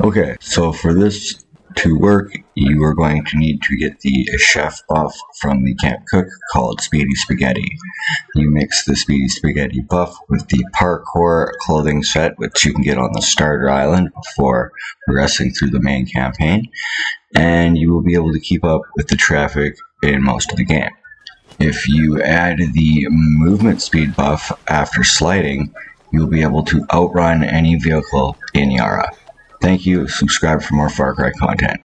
Okay, so for this to work, you are going to need to get the chef buff from the Camp Cook called Speedy Spaghetti. You mix the Speedy Spaghetti buff with the parkour clothing set, which you can get on the starter island before progressing through the main campaign, and you will be able to keep up with the traffic in most of the game. If you add the movement speed buff after sliding, you will be able to outrun any vehicle in Yara. Thank you. Subscribe for more Far Cry content.